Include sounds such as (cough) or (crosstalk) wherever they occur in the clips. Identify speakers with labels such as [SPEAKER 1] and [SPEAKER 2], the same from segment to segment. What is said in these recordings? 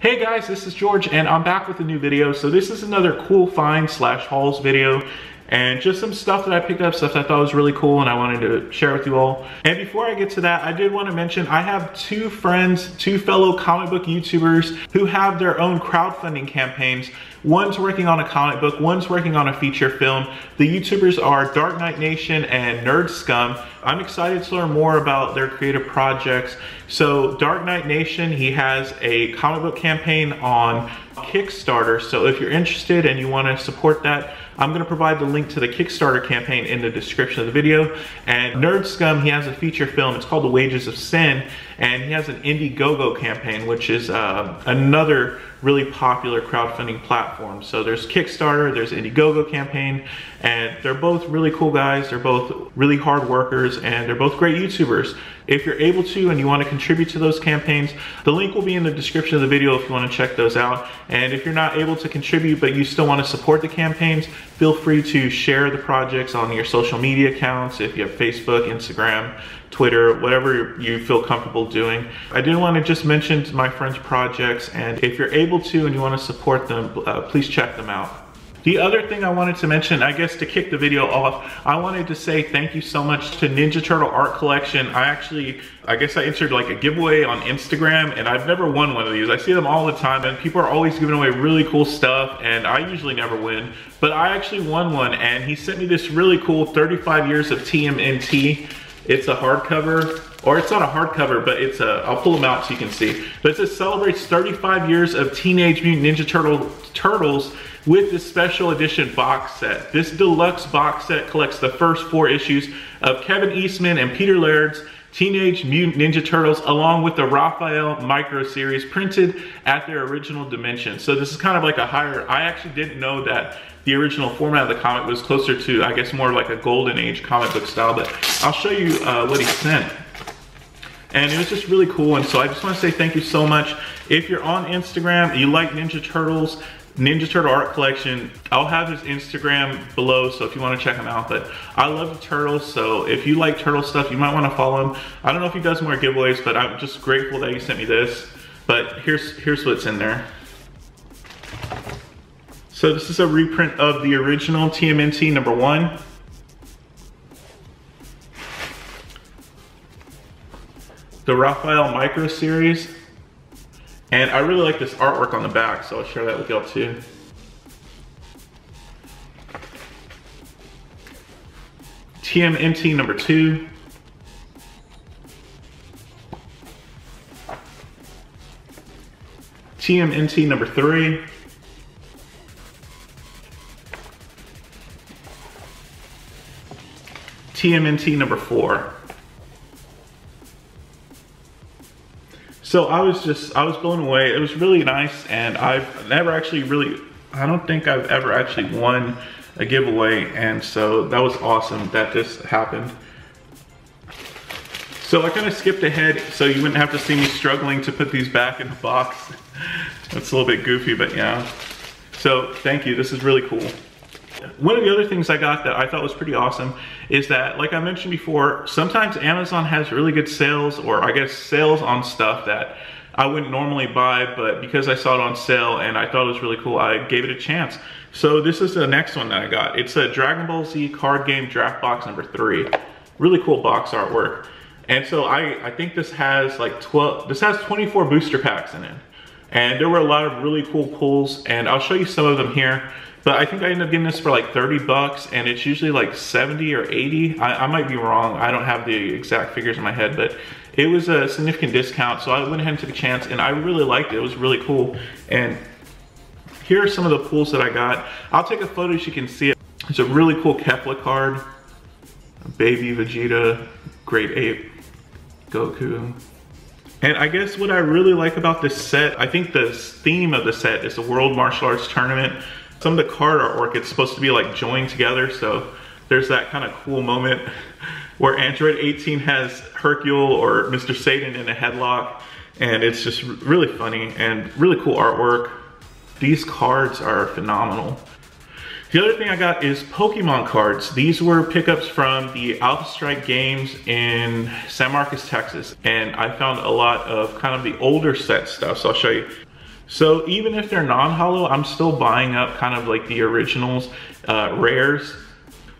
[SPEAKER 1] Hey guys, this is George and I'm back with a new video. So this is another cool find slash hauls video and just some stuff that I picked up, stuff I thought was really cool and I wanted to share with you all. And before I get to that, I did want to mention I have two friends, two fellow comic book YouTubers who have their own crowdfunding campaigns. One's working on a comic book, one's working on a feature film. The YouTubers are Dark Knight Nation and Nerd Scum. I'm excited to learn more about their creative projects. So Dark Knight Nation, he has a comic book campaign on Kickstarter. So if you're interested and you want to support that, I'm going to provide the link to the Kickstarter campaign in the description of the video. And Nerd Scum, he has a feature film. It's called The Wages of Sin. And he has an Indiegogo campaign, which is uh, another really popular crowdfunding platform. So there's Kickstarter, there's Indiegogo campaign, and they're both really cool guys. They're both really hard workers, and they're both great YouTubers. If you're able to and you want to contribute to those campaigns, the link will be in the description of the video if you want to check those out. And if you're not able to contribute but you still want to support the campaigns, feel free to share the projects on your social media accounts if you have Facebook, Instagram, Twitter, whatever you feel comfortable doing. I did want to just mention my friends' projects and if you're able to and you want to support them, uh, please check them out. The other thing I wanted to mention, I guess to kick the video off, I wanted to say thank you so much to Ninja Turtle Art Collection. I actually, I guess I entered like a giveaway on Instagram and I've never won one of these. I see them all the time and people are always giving away really cool stuff and I usually never win. But I actually won one and he sent me this really cool 35 years of TMNT. It's a hardcover or it's not a hardcover, but it's a, I'll pull them out so you can see. But it says celebrates 35 years of Teenage Mutant Ninja Turtle Turtles with this special edition box set. This deluxe box set collects the first four issues of Kevin Eastman and Peter Laird's Teenage Mutant Ninja Turtles along with the Raphael micro series printed at their original dimension. So this is kind of like a higher, I actually didn't know that the original format of the comic was closer to, I guess, more like a golden age comic book style, but I'll show you uh, what he sent. And it was just really cool. And so I just want to say thank you so much. If you're on Instagram, you like Ninja Turtles, Ninja Turtle Art Collection. I'll have his Instagram below, so if you want to check him out. But I love the turtles, so if you like turtle stuff, you might want to follow him. I don't know if he does more giveaways, but I'm just grateful that he sent me this. But here's here's what's in there. So this is a reprint of the original TMNT number one. The Raphael Micro Series. And I really like this artwork on the back, so I'll share that with y'all too. TMNT number two. TMNT number three. TMNT number four. So I was just, I was blown away. It was really nice and I've never actually really, I don't think I've ever actually won a giveaway. And so that was awesome that this happened. So I kind of skipped ahead so you wouldn't have to see me struggling to put these back in the box. (laughs) That's a little bit goofy, but yeah. So thank you, this is really cool. One of the other things I got that I thought was pretty awesome is that, like I mentioned before, sometimes Amazon has really good sales or I guess sales on stuff that I wouldn't normally buy, but because I saw it on sale and I thought it was really cool, I gave it a chance. So this is the next one that I got. It's a Dragon Ball Z card game draft box number three. Really cool box artwork. And so I, I think this has like 12, this has 24 booster packs in it. And there were a lot of really cool pulls and I'll show you some of them here. But I think I ended up getting this for like 30 bucks and it's usually like 70 or 80. I, I, might be wrong. I don't have the exact figures in my head, but it was a significant discount. So I went ahead and took a chance and I really liked it. It was really cool. And here are some of the pulls that I got. I'll take a photo so you can see it. It's a really cool Kefla card. Baby Vegeta, Great Ape, Goku. And I guess what I really like about this set, I think the theme of the set is the World Martial Arts Tournament. Some of the card artwork, it's supposed to be like joined together, so there's that kind of cool moment where Android 18 has Hercule or Mr. Satan in a headlock, and it's just really funny and really cool artwork. These cards are phenomenal. The other thing I got is Pokemon cards. These were pickups from the Alpha Strike games in San Marcos, Texas. And I found a lot of kind of the older set stuff, so I'll show you. So even if they're non-holo, I'm still buying up kind of like the originals, uh, rares.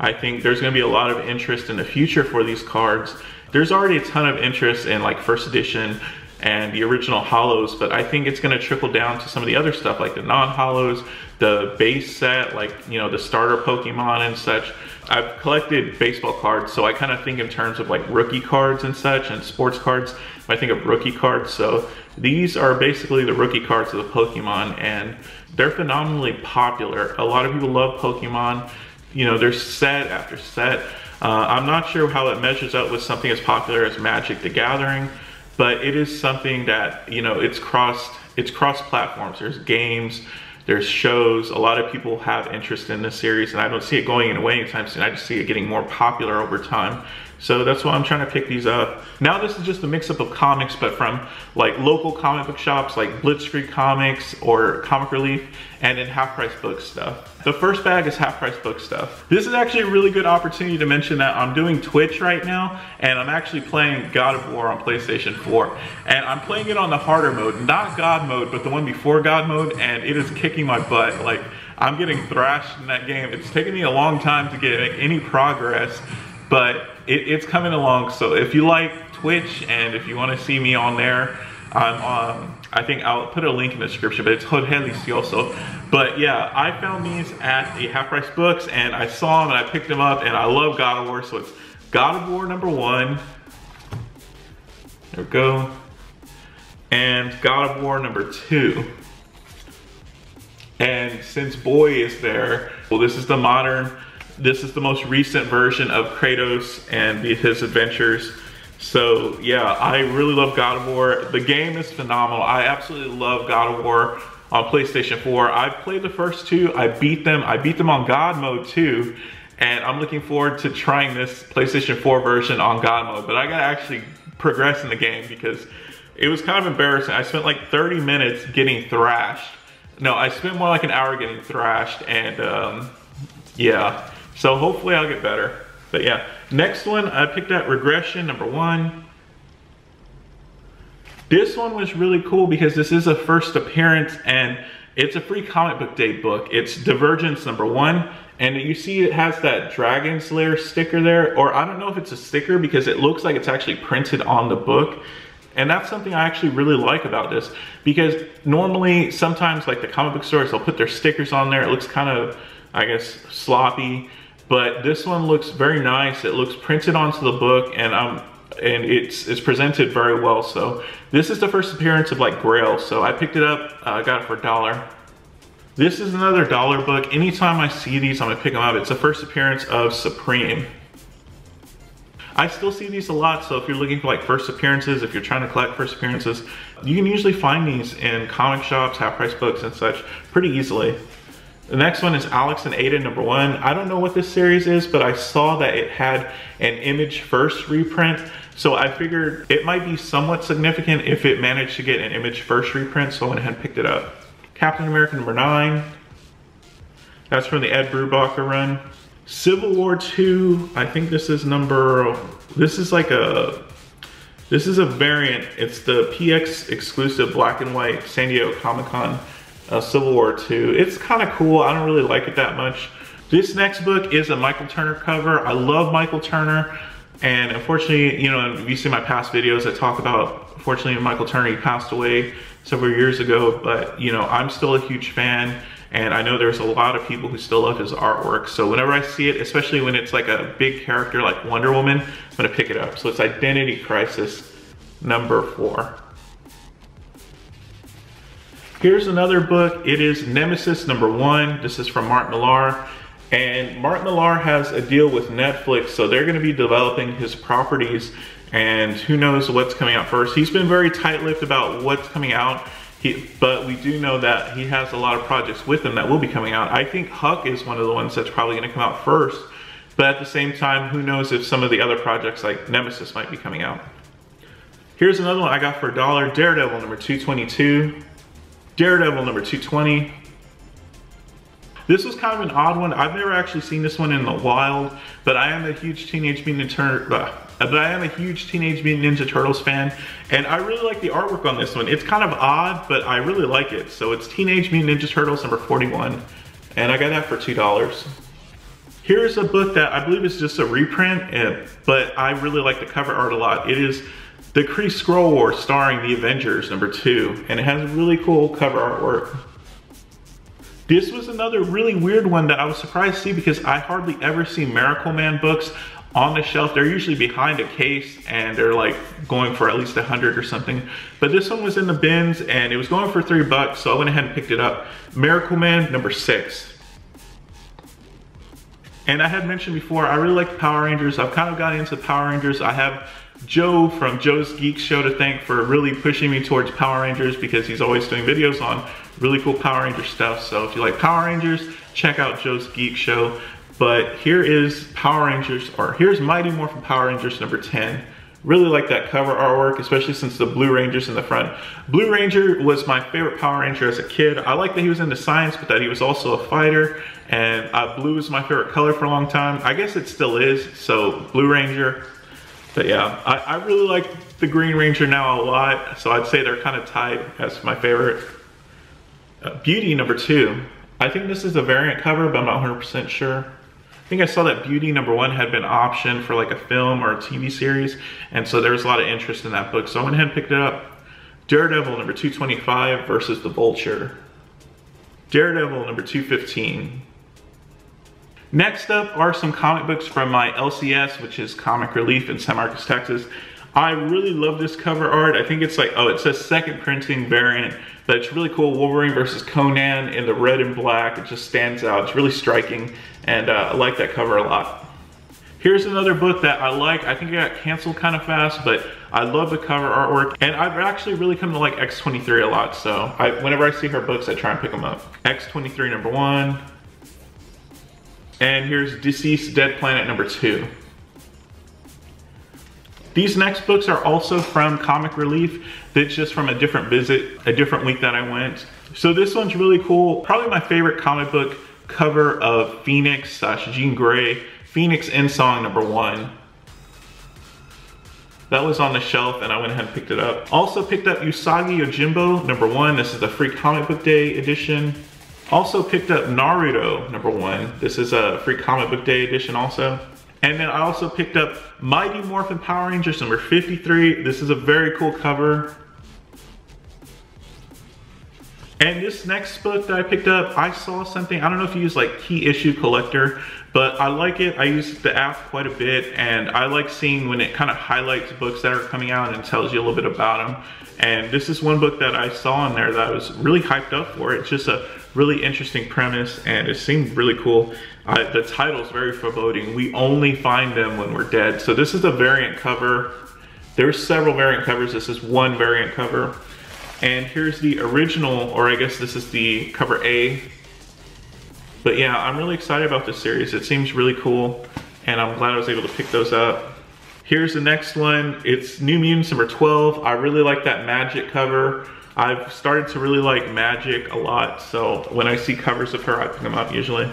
[SPEAKER 1] I think there's gonna be a lot of interest in the future for these cards. There's already a ton of interest in like first edition and the original holos, but I think it's gonna trickle down to some of the other stuff like the non-holos, the base set, like, you know, the starter Pokemon and such. I've collected baseball cards, so I kind of think in terms of like rookie cards and such and sports cards. I think of rookie cards. So these are basically the rookie cards of the Pokemon and they're phenomenally popular. A lot of people love Pokemon. You know, they're set after set. Uh, I'm not sure how it measures up with something as popular as Magic the Gathering, but it is something that, you know, it's crossed, it's cross platforms. There's games, there's shows. A lot of people have interest in this series and I don't see it going in away anytime soon. I just see it getting more popular over time. So that's why I'm trying to pick these up. Now this is just a mix up of comics, but from like local comic book shops like Blitzkrieg Comics or Comic Relief and then half price book stuff. The first bag is half price book stuff. This is actually a really good opportunity to mention that I'm doing Twitch right now and I'm actually playing God of War on PlayStation 4. And I'm playing it on the harder mode, not God mode, but the one before God mode and it is kicking my butt. Like I'm getting thrashed in that game. It's taken me a long time to get any progress but it, it's coming along. So if you like Twitch and if you want to see me on there, I'm um, I think I'll put a link in the description, but it's Jorge Licioso. But yeah, I found these at a half price books and I saw them and I picked them up and I love God of War. So it's God of War number one. There we go. And God of War number two. And since Boy is there, well, this is the modern this is the most recent version of Kratos and his adventures. So yeah, I really love God of War. The game is phenomenal. I absolutely love God of War on PlayStation 4. I played the first two, I beat them. I beat them on God mode too. And I'm looking forward to trying this PlayStation 4 version on God mode. But I gotta actually progress in the game because it was kind of embarrassing. I spent like 30 minutes getting thrashed. No, I spent more like an hour getting thrashed and um, yeah. So hopefully I'll get better. But yeah, next one I picked out Regression number one. This one was really cool because this is a first appearance and it's a free comic book day book. It's Divergence number one. And you see it has that Dragon Slayer sticker there, or I don't know if it's a sticker because it looks like it's actually printed on the book. And that's something I actually really like about this because normally sometimes like the comic book stores, they'll put their stickers on there. It looks kind of, I guess, sloppy but this one looks very nice. It looks printed onto the book and um, and it's it's presented very well. So this is the first appearance of like Grail. So I picked it up, I uh, got it for a dollar. This is another dollar book. Anytime I see these, I'm gonna pick them up. It's the first appearance of Supreme. I still see these a lot, so if you're looking for like first appearances, if you're trying to collect first appearances, you can usually find these in comic shops, half price books and such pretty easily. The next one is Alex and Ada number one. I don't know what this series is, but I saw that it had an image first reprint. So I figured it might be somewhat significant if it managed to get an image first reprint. So I went ahead and picked it up. Captain America number nine. That's from the Ed Brubaker run. Civil War 2, I think this is number, this is like a, this is a variant. It's the PX exclusive black and white San Diego Comic-Con uh, Civil War II. It's kind of cool. I don't really like it that much. This next book is a Michael Turner cover. I love Michael Turner. And unfortunately, you know, if you see my past videos, I talk about, unfortunately, Michael Turner, he passed away several years ago, but you know, I'm still a huge fan and I know there's a lot of people who still love his artwork. So whenever I see it, especially when it's like a big character like Wonder Woman, I'm gonna pick it up. So it's Identity Crisis number four. Here's another book. It is Nemesis number one. This is from Mark Millar. And Mark Millar has a deal with Netflix, so they're gonna be developing his properties and who knows what's coming out first. He's been very tight-lipped about what's coming out, he, but we do know that he has a lot of projects with him that will be coming out. I think Huck is one of the ones that's probably gonna come out first, but at the same time, who knows if some of the other projects like Nemesis might be coming out. Here's another one I got for a dollar, Daredevil number 222. Daredevil number 220. This was kind of an odd one. I've never actually seen this one in the wild, but I am a huge Teenage Mutant Turtle, uh, but I am a huge Teenage Mutant Ninja Turtles fan, and I really like the artwork on this one. It's kind of odd, but I really like it. So it's Teenage Mutant Ninja Turtles number 41, and I got that for $2. Here's a book that I believe is just a reprint, eh, but I really like the cover art a lot. It is The Kree Skrull War starring the Avengers number two, and it has really cool cover artwork. This was another really weird one that I was surprised to see because I hardly ever see Miracleman books on the shelf. They're usually behind a case and they're like going for at least a hundred or something. But this one was in the bins and it was going for three bucks, so I went ahead and picked it up. Miracleman number six. And I had mentioned before, I really like Power Rangers. I've kind of got into Power Rangers. I have Joe from Joe's Geek Show to thank for really pushing me towards Power Rangers because he's always doing videos on really cool Power Ranger stuff. So if you like Power Rangers, check out Joe's Geek Show. But here is Power Rangers, or here's Mighty Morphin Power Rangers number 10. Really like that cover artwork, especially since the Blue Ranger's in the front. Blue Ranger was my favorite Power Ranger as a kid. I like that he was into science, but that he was also a fighter. And uh, blue is my favorite color for a long time. I guess it still is, so Blue Ranger. But yeah, I, I really like the Green Ranger now a lot, so I'd say they're kind of tied as my favorite. Uh, Beauty number two. I think this is a variant cover, but I'm not 100% sure. I think I saw that Beauty number one had been optioned for like a film or a TV series, and so there was a lot of interest in that book, so I went ahead and picked it up. Daredevil number 225 versus the Vulture. Daredevil number 215. Next up are some comic books from my LCS, which is Comic Relief in San Marcos, Texas. I really love this cover art. I think it's like, oh, it says second printing variant, but it's really cool. Wolverine versus Conan in the red and black. It just stands out. It's really striking, and uh, I like that cover a lot. Here's another book that I like. I think it got canceled kind of fast, but I love the cover artwork. And I've actually really come to like X23 a lot. So I, whenever I see her books, I try and pick them up. X23 number one, and here's DCeased Dead Planet number two. These next books are also from Comic Relief. That's just from a different visit, a different week that I went. So this one's really cool. Probably my favorite comic book cover of Phoenix slash Jean Grey. Phoenix Endsong number one. That was on the shelf and I went ahead and picked it up. Also picked up Usagi Yojimbo number one. This is the free comic book day edition. Also picked up Naruto, number one. This is a free comic book day edition also. And then I also picked up Mighty Morphin Power Rangers number 53. This is a very cool cover. And this next book that I picked up, I saw something, I don't know if you use like key issue collector, but I like it. I use the app quite a bit and I like seeing when it kind of highlights books that are coming out and tells you a little bit about them. And this is one book that I saw in there that I was really hyped up for. It's just a really interesting premise and it seemed really cool. Uh, the title is very foreboding. We only find them when we're dead. So this is a variant cover. There's several variant covers. This is one variant cover. And here's the original, or I guess this is the cover A. But yeah, I'm really excited about this series. It seems really cool and I'm glad I was able to pick those up. Here's the next one. It's New Mutants number 12. I really like that magic cover. I've started to really like Magic a lot, so when I see covers of her, I pick them up usually.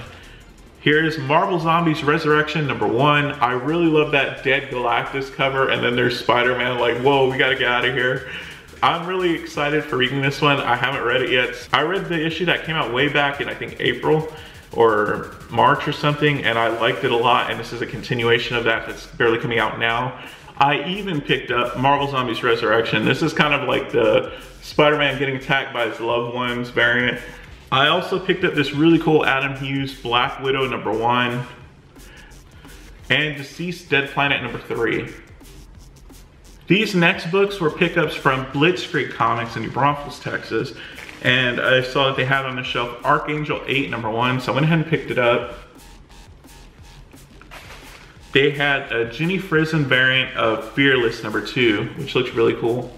[SPEAKER 1] Here's Marvel Zombies Resurrection number one. I really love that Dead Galactus cover, and then there's Spider-Man like, whoa, we gotta get out of here. I'm really excited for reading this one. I haven't read it yet. I read the issue that came out way back in, I think, April or March or something, and I liked it a lot, and this is a continuation of that that's barely coming out now. I even picked up Marvel Zombies Resurrection. This is kind of like the Spider-Man getting attacked by his loved ones variant. I also picked up this really cool Adam Hughes Black Widow number one and DCeased Dead Planet number three. These next books were pickups from Blitzkrieg Comics in New Braunfels, Texas. And I saw that they had on the shelf Archangel 8 number one, so I went ahead and picked it up. They had a Jenny Frison variant of Fearless number two, which looks really cool.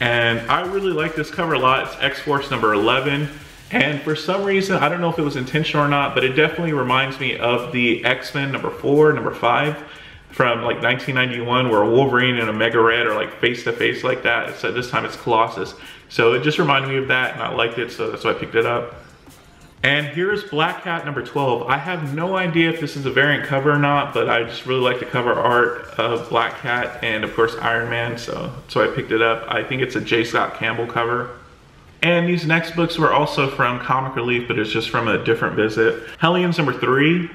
[SPEAKER 1] And I really like this cover a lot. It's X-Force number 11. And for some reason, I don't know if it was intentional or not, but it definitely reminds me of the X-Men number four, number five. from like 1991 where Wolverine and Omega Red are like face to face like that. So this time it's Colossus. So it just reminded me of that and I liked it, so that's why I picked it up. And here's Black Cat number 12. I have no idea if this is a variant cover or not, but I just really like the cover art of Black Cat and of course Iron Man, so so I picked it up. I think it's a J. Scott Campbell cover. And these next books were also from Comic Relief, but it's just from a different visit. Hellions number three.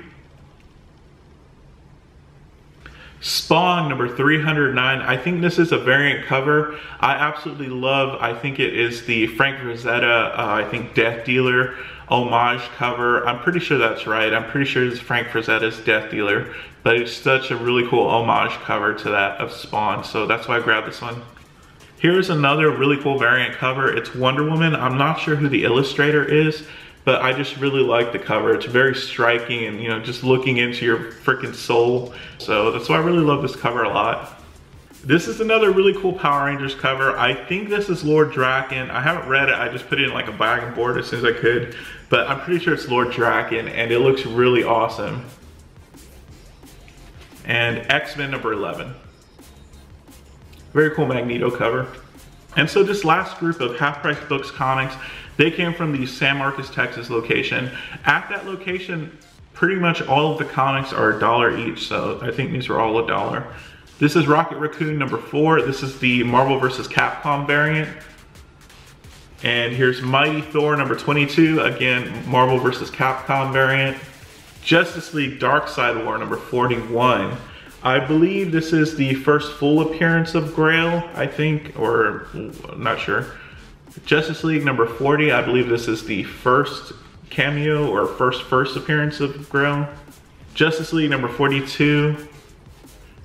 [SPEAKER 1] Spawn number 309. I think this is a variant cover. I absolutely love, I think it is the Frank Frazetta, uh, I think Death Dealer homage cover. I'm pretty sure that's right. I'm pretty sure it's Frank Frazetta's Death Dealer, but it's such a really cool homage cover to that of Spawn. So that's why I grabbed this one. Here's another really cool variant cover. It's Wonder Woman. I'm not sure who the illustrator is, but I just really like the cover. It's very striking and, you know, just looking into your freaking soul. So that's why I really love this cover a lot. This is another really cool Power Rangers cover. I think this is Lord Drakkon. I haven't read it. I just put it in like a bag and board as soon as I could. But I'm pretty sure it's Lord Drakkon and it looks really awesome. And X-Men number 11. Very cool Magneto cover. And so this last group of Half Price Books comics, they came from the San Marcos, Texas location. At that location, pretty much all of the comics are a dollar each, so I think these are all a dollar. This is Rocket Raccoon number four. This is the Marvel vs. Capcom variant. And here's Mighty Thor number 22. Again, Marvel vs. Capcom variant. Justice League Darkseid War number 41. I believe this is the first full appearance of Grail, I think, or I'm not sure. Justice League number 40, I believe this is the first cameo or first first appearance of Grail. Justice League number 42,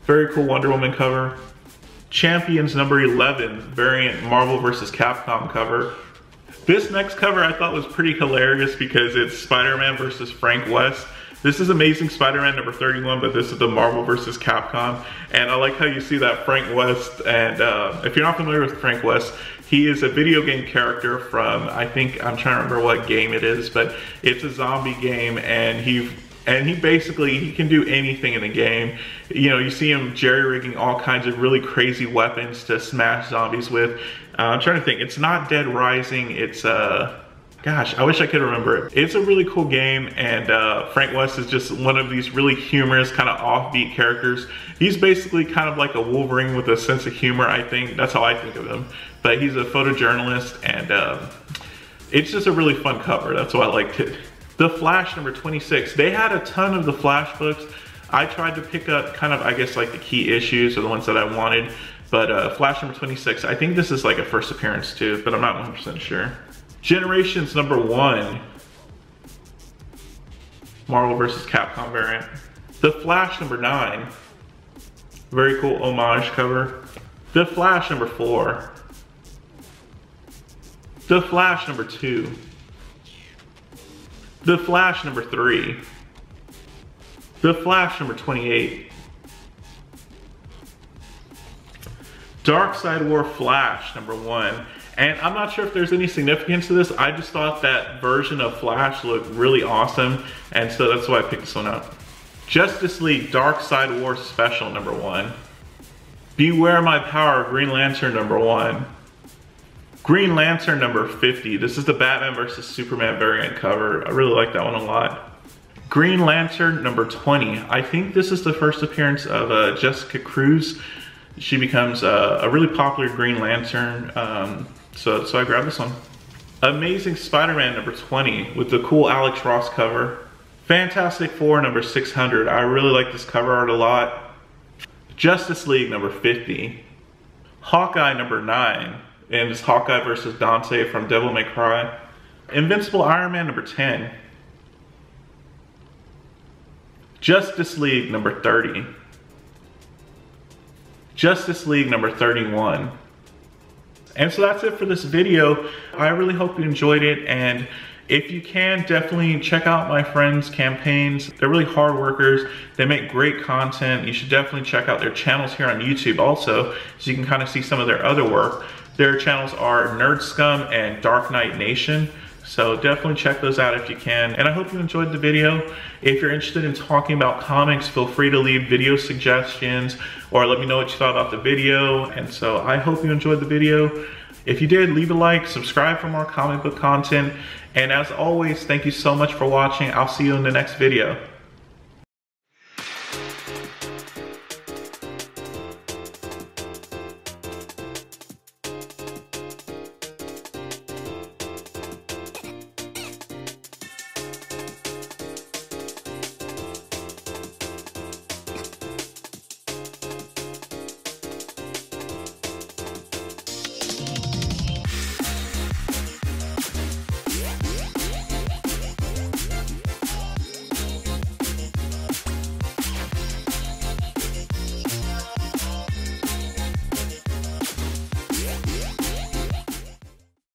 [SPEAKER 1] very cool Wonder Woman cover. Champions number 11, variant Marvel vs. Capcom cover. This next cover I thought was pretty hilarious because it's Spider-Man versus Frank West. This is Amazing Spider-Man number 31, but this is the Marvel vs. Capcom. And I like how you see that Frank West, and uh, if you're not familiar with Frank West, he is a video game character from, I think, I'm trying to remember what game it is, but it's a zombie game, and he and he basically he can do anything in the game. You know you see him jerry-rigging all kinds of really crazy weapons to smash zombies with. Uh, i'm trying to think. It's not dead rising. It's uh gosh i wish i could remember it. It's a really cool game and uh, frank west is just one of these really humorous kind of offbeat characters. He's basically kind of like a wolverine with a sense of humor i think. That's how i think of him. But he's a photojournalist and uh, it's just a really fun cover. That's why i liked it the Flash number 26, they had a ton of the Flash books. I tried to pick up kind of, I guess, like the key issues or the ones that I wanted. But uh, Flash number 26, I think this is like a first appearance too, but I'm not 100% sure. Generations number one, Marvel versus Capcom variant. The Flash number nine, very cool homage cover. The Flash number four. The Flash number two. The Flash number three. The Flash number 28. Darkseid War Flash number one. And I'm not sure if there's any significance to this. I just thought that version of Flash looked really awesome. And so that's why I picked this one up. Justice League Darkseid War Special number one. Beware My Power Green Lantern number one. Green Lantern number 50. This is the Batman versus Superman variant cover. I really like that one a lot. Green Lantern number 20. I think this is the first appearance of uh, Jessica Cruz. She becomes uh, a really popular Green Lantern. Um, so, so I grabbed this one. Amazing Spider-Man number 20 with the cool Alex Ross cover. Fantastic Four number 600. I really like this cover art a lot. Justice League number 50. Hawkeye number 9 and it's Hawkeye versus Dante from Devil May Cry. Invincible Iron Man number 10. Justice League number 30. Justice League number 31. And so that's it for this video. I really hope you enjoyed it and if you can, definitely check out my friends' campaigns. They're really hard workers. They make great content. You should definitely check out their channels here on YouTube also so you can kind of see some of their other work. Their channels are Nerd Scum and Dark Knight Nation. So definitely check those out if you can. And I hope you enjoyed the video. If you're interested in talking about comics, feel free to leave video suggestions or let me know what you thought about the video. And so I hope you enjoyed the video. If you did, leave a like, subscribe for more comic book content. And as always, thank you so much for watching. I'll see you in the next video.